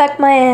Suck my ass.